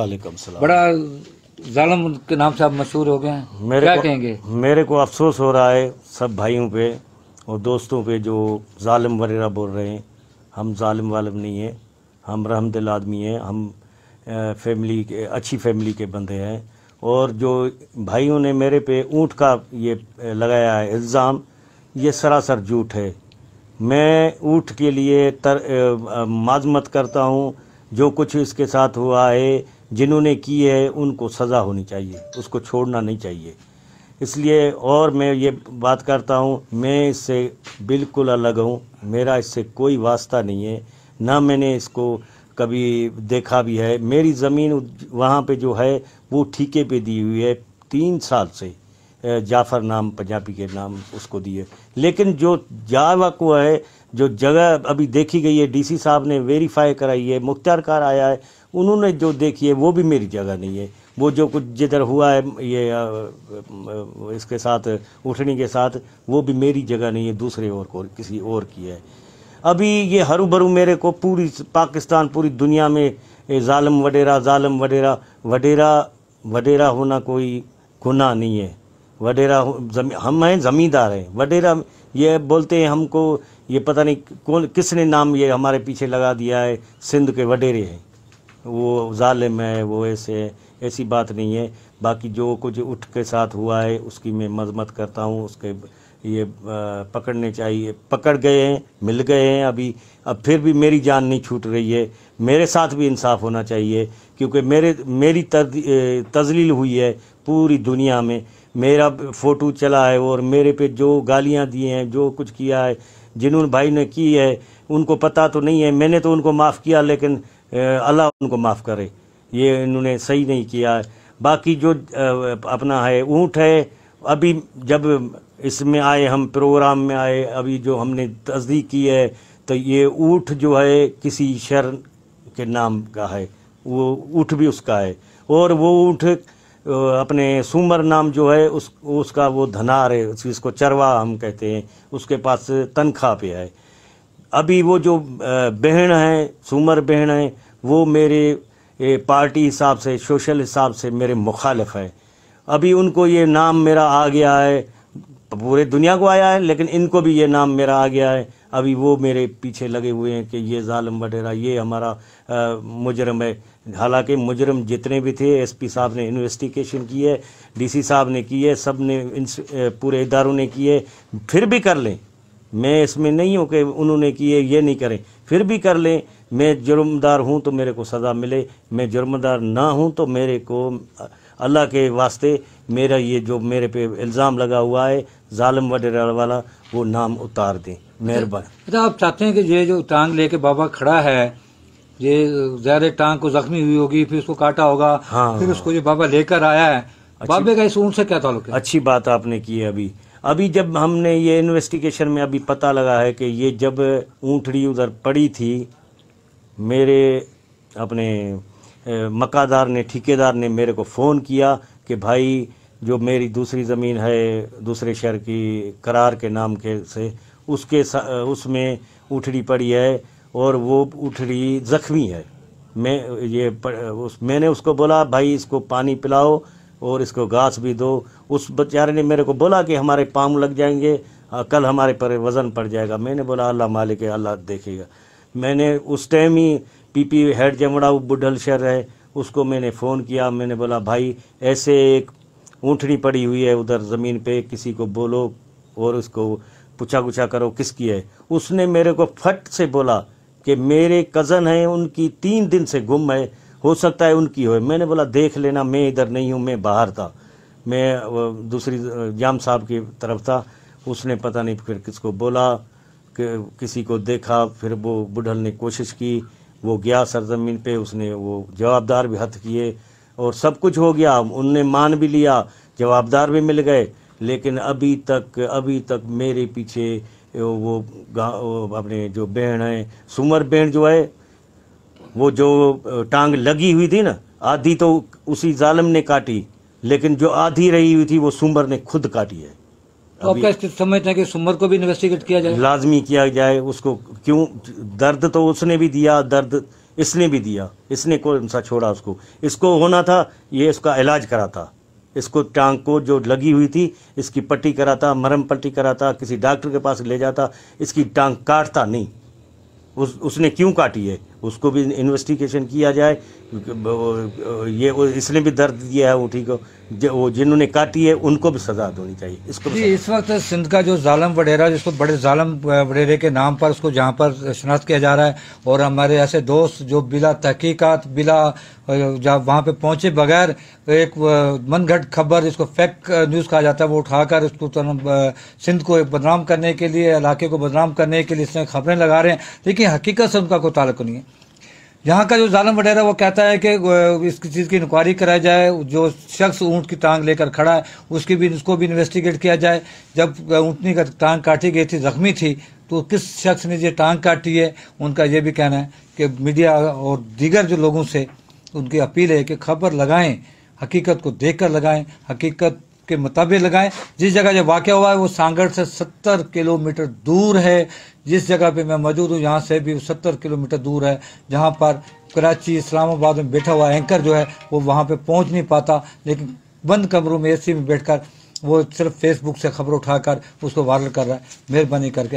وعلیکم السلام۔ بڑا ظالم کے نام سے آپ مشہور ہو گئے ہیں۔ میرے کیا کہیں گے؟ میرے کو افسوس ہو رہا ہے سب بھائیوں پہ اور دوستوں پہ جو ظالم وغیرہ بول رہے ہیں۔ ہم ظالم والم نہیں ہیں۔ ہم رحم دل آدمی ہیں۔ ہم فیملی کے اچھی فیملی کے بندے ہیں۔ اور جو بھائیوں نے میرے پہ اونٹ کا یہ لگایا ہے الزام یہ سراسر جھوٹ ہے۔ میں اونٹ کے لیے تر معذمت کرتا ہوں۔ جو کچھ اس کے ساتھ ہوا ہے جنہوں نے کی ہے، ان کو سزا ہونی چاہیے، اس کو چھوڑنا نہیں چاہیے۔ اس لیے اور میں یہ بات کرتا ہوں، میں اس سے بالکل الگ ہوں، میرا اس سے کوئی واسطہ نہیں ہے۔ نہ میں نے اس کو کبھی دیکھا بھی ہے۔ میری زمین وہاں پہ جو ہے، وہ ٹھیکے پہ دی ہوئی ہے۔ تین سال سے جعفر نام، پنجابی کے نام اس کو دیے۔ لیکن جو جاوا کو ہے، جو جگہ ابھی دیکھی گئی ہے، ڈی سی صاحب نے ویریفائی کرائی ہے، مختار کار آیا ہے انہوں نے جو دیکھی ہے وہ بھی میری جگہ نہیں ہے۔ وہ جو کچھ جدھر ہوا ہے، یہ اس کے ساتھ اٹھنی کے ساتھ، وہ بھی میری جگہ نہیں ہے، دوسرے اور کو، کسی اور کی ہے۔ ابھی یہ ہرو بھرو میرے کو پوری پاکستان، پوری دنیا میں ظالم وڈیرا ظالم وڈیرا وڈیرا وڈیرا ہونا کوئی گناہ نہیں ہے۔ وڈیرا ہم ہیں زمیندار ہیں۔ وڈیرا یہ بولتے ہیں ہم کو، یہ پتہ نہیں کون، کس نے نام یہ ہمارے پیچھے لگا دیا ہے، سندھ کے وڈیرے ہیں۔ وہ ظالم ہے وہ ایسے ہے ایسی بات نہیں ہے۔ باقی جو کچھ اٹھ کے ساتھ ہوا ہے اس کی میں مذمت کرتا ہوں۔ اس کے یہ پکڑنے چاہیے۔ پکڑ گئے ہیں مل گئے ہیں ابھی۔ اب پھر بھی میری جان نہیں چھوٹ رہی ہے۔ میرے ساتھ بھی انصاف ہونا چاہیے۔ کیونکہ میرے میری ترد- اے، تذلیل ہوئی ہے پوری دنیا میں۔ میرا فوٹو چلا ہے اور میرے پہ جو گالیاں دی ہیں جو کچھ کیا ہے جنہوں بھائی نے کی ہے ان کو پتہ تو نہیں ہے۔ میں نے تو ان کو معاف کیا لیکن اللہ ان کو معاف کرے۔ یہ انہوں نے صحیح نہیں کیا۔ باقی جو اپنا ہے، اونٹ ہے، ابھی جب اس میں آئے، ہم پروگرام میں آئے، ابھی جو ہم نے تصدیق کی ہے، تو یہ اونٹ جو ہے، کسی شہر کے نام کا ہے۔ وہ اونٹ بھی اس کا ہے۔ اور وہ اونٹ اپنے سومر نام جو ہے، اس اس کا وہ دھنار ہے، اس کو چروا ہم کہتے ہیں، اس کے پاس تنخواہ پہ ہے۔ ابھی وہ جو بہن ہیں، سومر بہن ہیں وہ میرے پارٹی حساب سے، سوشل حساب سے میرے مخالف ہے ابھی ان کو یہ نام میرا آ گیا ہے، پورے دنیا کو آیا ہے، لیکن ان کو بھی یہ نام میرا آ گیا ہے۔ ابھی وہ میرے پیچھے لگے ہوئے ہیں کہ یہ ظالم وغیرہ یہ ہمارا مجرم ہے۔ حالانکہ مجرم جتنے بھی تھے، ایس پی صاحب نے انویسٹیگیشن کی ہے، ڈی سی صاحب نے کی ہے، سب نے پورے اداروں نے کی ہے۔ پھر بھی کر لیں۔ میں اس میں نہیں ہوں کہ انہوں نے کیے یہ نہیں کریں۔ پھر بھی کر لیں۔ میں جرمدار ہوں تو میرے کو سزا ملے۔ میں جرمدار نہ ہوں تو میرے کو اللہ کے واسطے میرا یہ جو میرے پہ الزام لگا ہوا ہے ظالم وڈیرا والا وہ نام اتار دیں۔ مہربانی۔ اچھا آپ چاہتے ہیں کہ یہ جو ٹانگ لے کے بابا کھڑا ہے یہ زیادہ ٹانگ کو زخمی ہوئی ہوگی پھر اس کو کاٹا ہوگا ہاں، پھر اس کو یہ بابا لے کر آیا ہے بابے کا اس اونٹ سے کیا تعلق ہے؟ اچھی بات آپ نے کی ہے ابھی۔ ابھی جب ہم نے یہ انویسٹیگیشن میں ابھی پتہ لگا ہے کہ یہ جب اونٹڑی ادھر پڑی تھی، میرے اپنے مکادار نے، ٹھیکیدار نے میرے کو فون کیا کہ بھائی، جو میری دوسری زمین ہے، دوسرے شہر کی قرار کے نام کے سے، اس کے سا- اس میں اٹھڑی پڑی ہے اور وہ اٹھڑی زخمی ہے۔ میں، یہ اس، میں نے اس کو بولا، بھائی، اس کو پانی پلاؤ اور اس کو گھاس بھی دو۔ اس بیچارے نے میرے کو بولا کہ ہمارے پاؤں لگ جائیں گے کل ہمارے پر وزن پڑ جائے گا۔ میں نے بولا، اللہ مالک ہے، اللہ دیکھے گا۔ میں نے اس ٹائم ہی پی پی ہیڈ جمڑا بڈھل شہر ہے، اس کو میں نے فون کیا۔ میں نے بولا، بھائی، ایسے ایک اونٹڑی پڑی ہوئی ہے ادھر زمین پہ، کسی کو بولو اور اس کو پوچھا گچھا کرو کس کی ہے۔ اس نے میرے کو پھٹ سے بولا کہ میرے کزن ہیں، ان کی تین دن سے گم ہے۔ ہو سکتا ہے ان کی ہوئے۔ میں نے بولا، دیکھ لینا، میں ادھر نہیں ہوں، میں باہر تھا۔ میں دوسری جام صاحب کی طرف تھا۔ اس نے پتہ نہیں پھر کس کو بولا، کہ کسی کو دیکھا۔ پھر وہ بڈھل نے کوشش کی۔ وہ گیا سرزمین پہ۔ اس نے وہ جوابدار بھی ہتھ کیے اور سب کچھ ہو گیا۔ ان نے مان بھی لیا، جوابدار بھی مل گئے۔ لیکن ابھی تک ابھی تک میرے پیچھے وہ وہ اپنے جو بہن ہیں، سمر بہن جو ہے وہ جو ٹانگ لگی ہوئی تھی نا آدھی تو اسی ظالم نے کاٹی لیکن جو آدھی رہی ہوئی تھی وہ سمر نے خود کاٹی ہے۔ تو آپ کیا سمجھتے ہیں کہ سمر کو بھی انویسٹیگیٹ کیا جائے؟ لازمی کیا جائے اس کو کیوں؟ درد تو اس نے بھی دیا درد اس نے بھی دیا اس نے کون سا چھوڑا اس کو؟ اس کو ہونا تھا یہ اس کا علاج کرا تھا اس کو ٹانگ کو جو لگی ہوئی تھی اس کی پٹی کراتا مرم پٹی کراتا کسی ڈاکٹر کے پاس لے جاتا اس کی ٹانگ کاٹتا نہیں۔ اس اس نے کیوں کاٹی ہے؟ اس کو بھی انویسٹیگیشن کیا جائے یہ اس نے بھی درد دیا ہے اٹھی کو وہ جنہوں نے کاٹی ہے ان کو بھی سزا دونی چاہیے اس کو جی اس وقت سندھ کا جو ظالم وڈیرا جس کو بڑے ظالم وڈیرے کے نام پر اس کو جہاں پر شناخت کیا جا رہا ہے اور ہمارے ایسے دوست جو بلا تحقیقات بلا جب وہاں پہ پہنچے بغیر ایک من گھٹ خبر جس کو فیک نیوز کہا جاتا ہے وہ اٹھا کر اس کو سندھ کو بدنام کرنے کے لیے علاقے کو بدنام کرنے کے لیے اس میں خبریں لگا رہے ہیں۔ لیکن حقیقت سے ان کا کوئی تعلق نہیں ہے۔ یہاں کا جو ظالم وڈیرا وہ کہتا ہے کہ اس چیز کی انکوائری کرائی جائے، جو شخص اونٹ کی ٹانگ لے کر کھڑا ہے، اس کی بھی، اس کو بھی انویسٹیگیٹ کیا جائے۔ جب اونٹنی کا ٹانگ کاٹی گئی تھی، زخمی تھی، تو کس شخص نے یہ ٹانگ کاٹی ہے؟ ان کا یہ بھی کہنا ہے کہ میڈیا اور دیگر جو لوگوں سے ان کی اپیل ہے کہ خبر لگائیں، حقیقت کو دیکھ کر لگائیں۔ حقیقت کے مطابق لگائیں۔ جس جگہ جو واقعہ ہوا ہے، وہ سانگڑ سے ستر کلومیٹر دور ہے۔ جس جگہ پہ میں موجود ہوں، یہاں سے بھی ستر کلومیٹر دور ہے۔ جہاں پر کراچی اسلام آباد میں بیٹھا ہوا اینکر جو ہے، وہ وہاں پہ پہنچ نہیں پاتا۔ لیکن بند کمروں میں اے سی میں بیٹھ کر وہ صرف فیس بک سے خبر اٹھا کر اس کو وائرل کر رہا ہے۔ مہربانی کر کے۔